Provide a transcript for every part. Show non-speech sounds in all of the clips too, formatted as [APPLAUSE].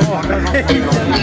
[LAUGHS]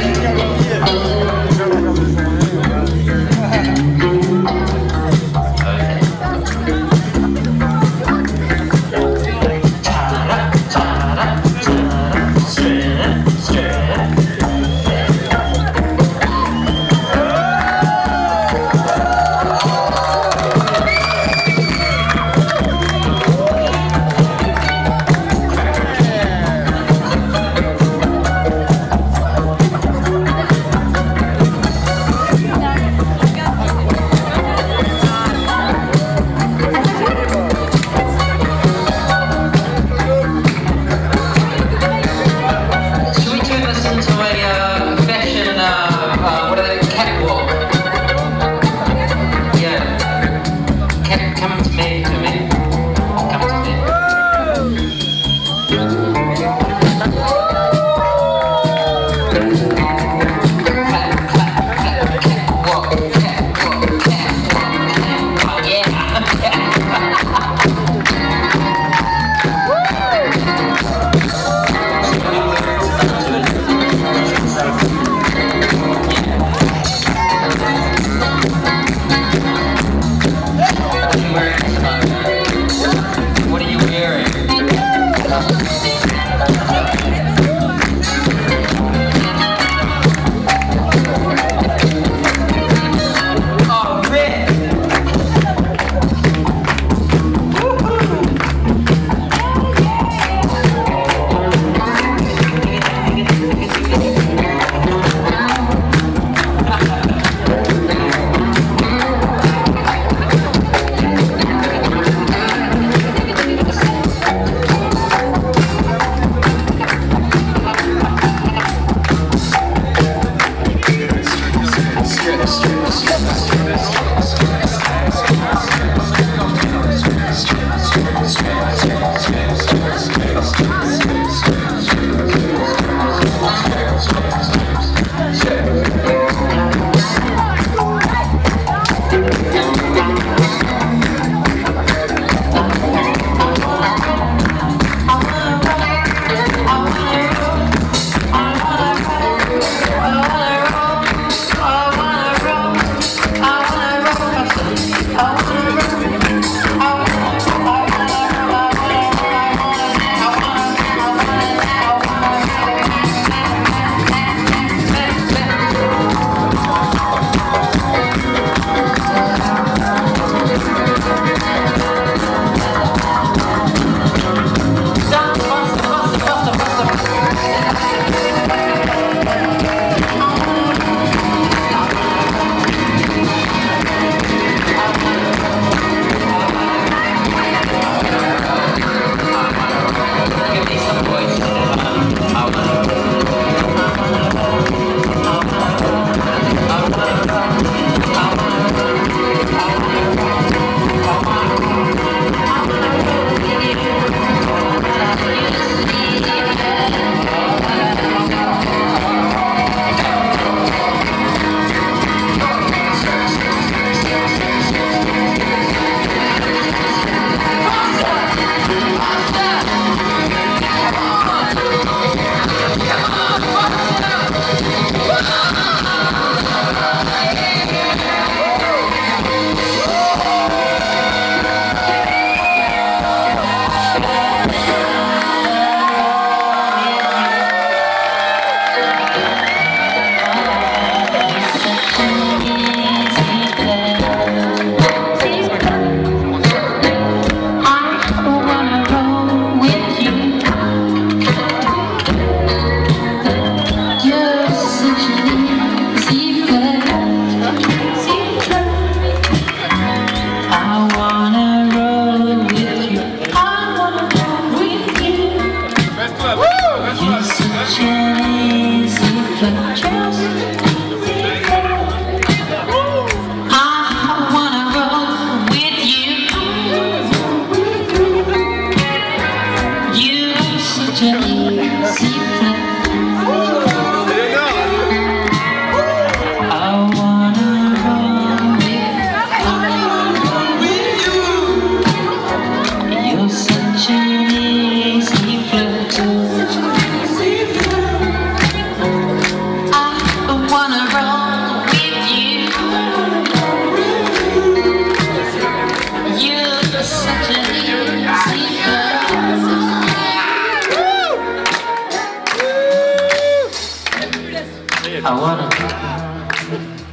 I wanna,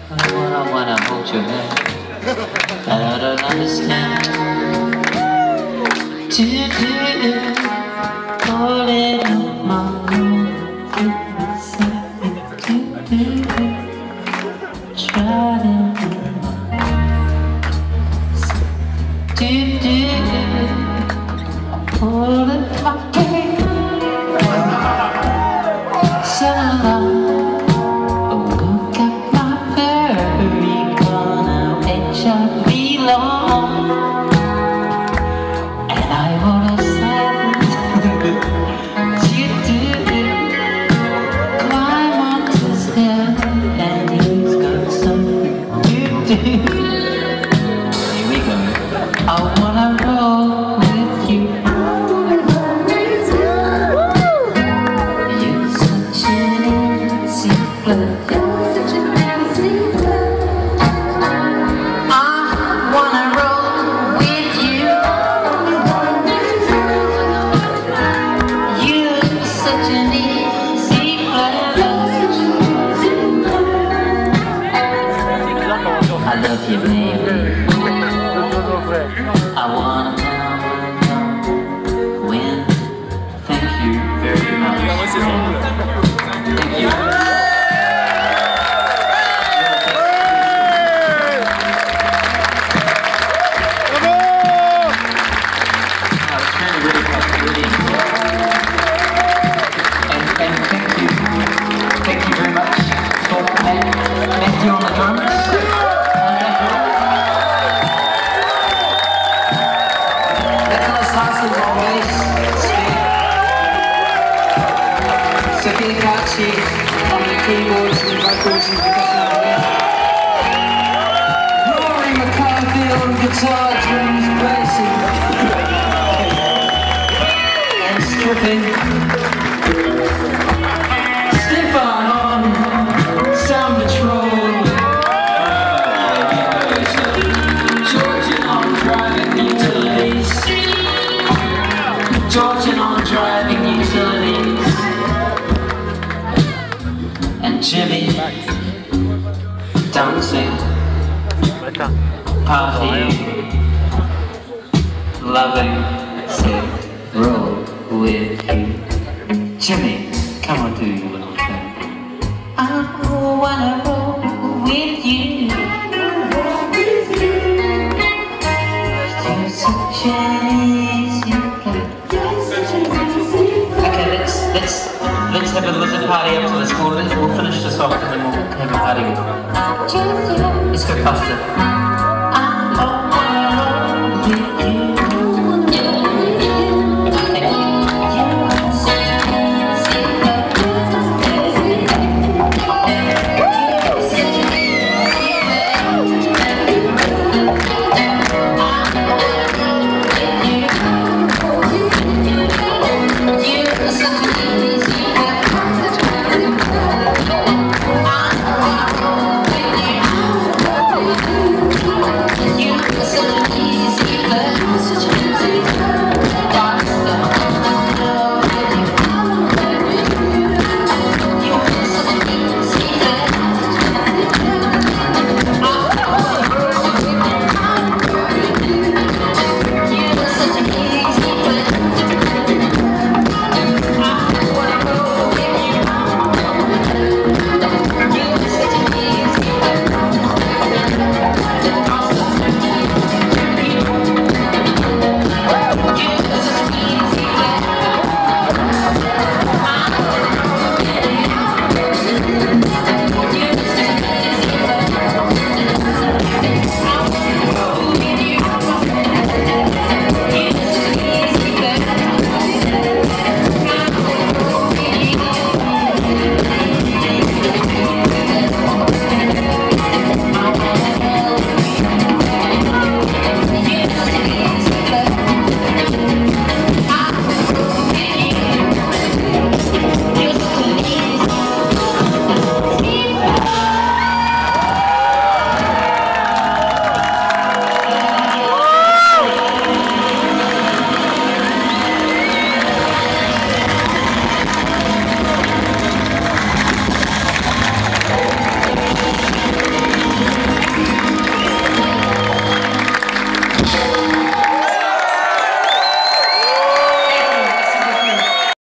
I wanna, wanna hold your hand, I don't understand. to Today, all in all. Easy guitar, drums, bass and stripping. Sound. Georgian on driving utilities. Georgian on driving utilities. And Jimmy dancing, partying, loving, say, roll with you. Jimmy, come on, do your little thing. I wanna roll with you. You're such an. Okay, let's let's let's have a little party after this. We'll, we'll finish this off and then we'll have a party. Let's go faster.